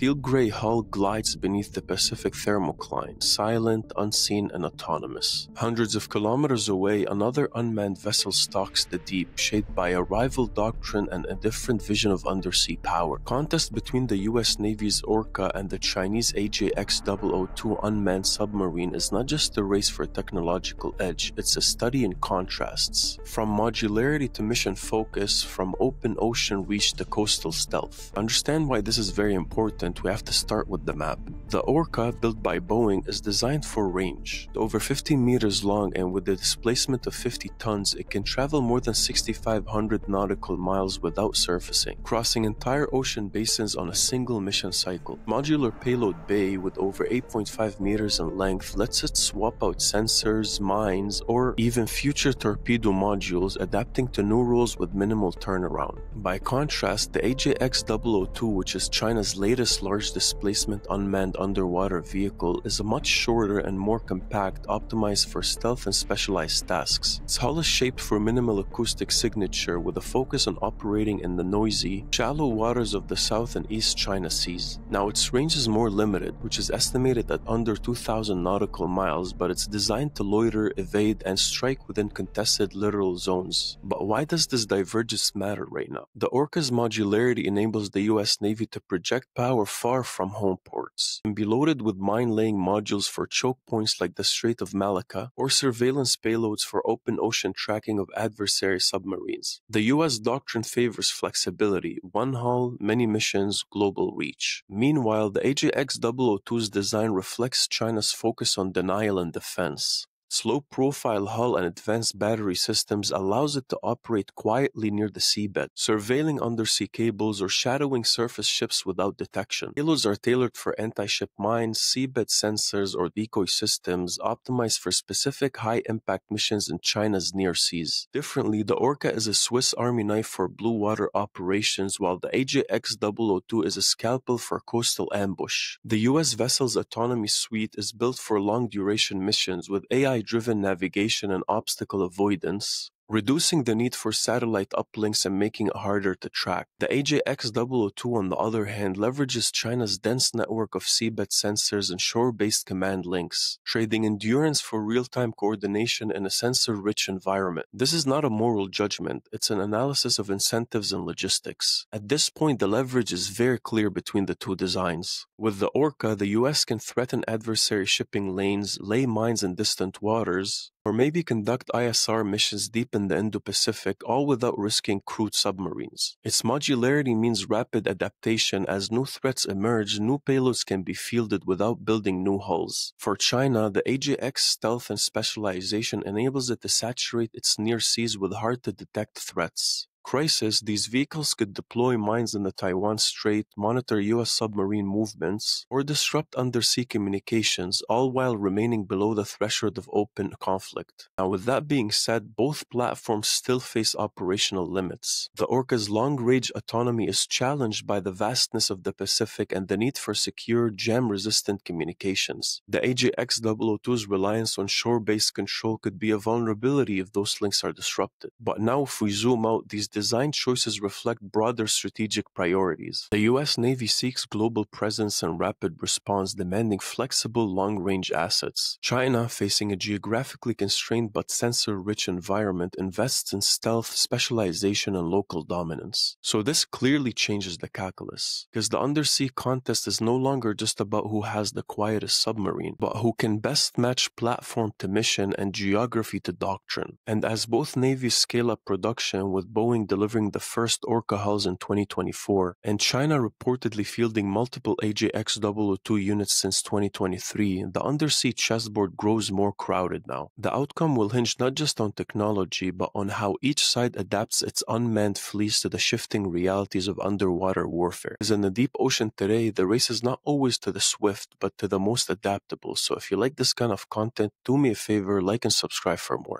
steel gray hull glides beneath the Pacific thermocline, silent, unseen, and autonomous. Hundreds of kilometers away, another unmanned vessel stalks the deep, shaped by a rival doctrine and a different vision of undersea power. Contest between the US Navy's Orca and the Chinese AJX 002 unmanned submarine is not just a race for technological edge, it's a study in contrasts. From modularity to mission focus, from open ocean reach to coastal stealth. Understand why this is very important, we have to start with the map. The Orca, built by Boeing, is designed for range. Over 15 meters long and with a displacement of 50 tons, it can travel more than 6,500 nautical miles without surfacing, crossing entire ocean basins on a single mission cycle. Modular payload bay with over 8.5 meters in length lets it swap out sensors, mines, or even future torpedo modules, adapting to new rules with minimal turnaround. By contrast, the AJX 002, which is China's latest large displacement unmanned underwater vehicle, is a much shorter and more compact, optimized for stealth and specialized tasks. Its hull is shaped for minimal acoustic signature with a focus on operating in the noisy, shallow waters of the South and East China Seas. Now, its range is more limited, which is estimated at under 2,000 nautical miles, but it's designed to loiter, evade, and strike within contested littoral zones. But why does this divergence matter right now? The Orca's modularity enables the US Navy to project power far from home ports and be loaded with mine laying modules for choke points like the Strait of Malacca or surveillance payloads for open ocean tracking of adversary submarines. The US doctrine favors flexibility one hull, many missions, global reach. Meanwhile, the AJX 002's design reflects China's focus on denial and defense. Slow profile hull and advanced battery systems allows it to operate quietly near the seabed, surveilling undersea cables or shadowing surface ships without detection. Payloads are tailored for anti-ship mines, seabed sensors, or decoy systems optimized for specific high-impact missions in China's near seas. Differently, the Orca is a Swiss Army knife for blue water operations, while the AJX 002 is a scalpel for coastal ambush. The US vessel's autonomy suite is built for long-duration missions with AI driven navigation and obstacle avoidance, reducing the need for satellite uplinks and making it harder to track. The AJX 002, on the other hand, leverages China's dense network of seabed sensors and shore based command links, trading endurance for real time coordination in a sensor rich environment. This is not a moral judgment, it's an analysis of incentives and logistics. At this point, the leverage is very clear between the two designs. With the Orca, the US can threaten adversary shipping lanes, lay mines in distant waters, or maybe conduct ISR missions deep in the Indo-Pacific, all without risking crewed submarines. Its modularity means rapid adaptation as new threats emerge, new payloads can be fielded without building new hulls. For China, the AJX stealth and specialization enables it to saturate its near seas with hard-to-detect threats crisis, these vehicles could deploy mines in the Taiwan Strait, monitor U.S. submarine movements, or disrupt undersea communications, all while remaining below the threshold of open conflict. Now, with that being said, both platforms still face operational limits. The Orca's long range autonomy is challenged by the vastness of the Pacific and the need for secure, jam resistant communications. The AJX 002's reliance on shore based control could be a vulnerability if those links are disrupted. But now, if we zoom out, these design choices reflect broader strategic priorities. The US Navy seeks global presence and rapid response, demanding flexible, long range assets. China, facing a geographically constrained but sensor rich environment, invests in stealth, specialization, and local dominance. So, this clearly changes the calculus, because the undersea contest is no longer just about who has the quietest submarine, but who can best match platform to mission and geography to doctrine. And as both navies scale up production, with Boeing delivering the first Orca hulls in 2024, and China reportedly fielding multiple AJX 002 units since 2023, the undersea chessboard grows more crowded now. The outcome will hinge not just on technology, but on how each side adapts its unmanned fleets to the shifting realities of underwater warfare. As in the deep ocean today, the race is not always to the swift, but to the most adaptable. So if you like this kind of content, do me a favor, like and subscribe for more.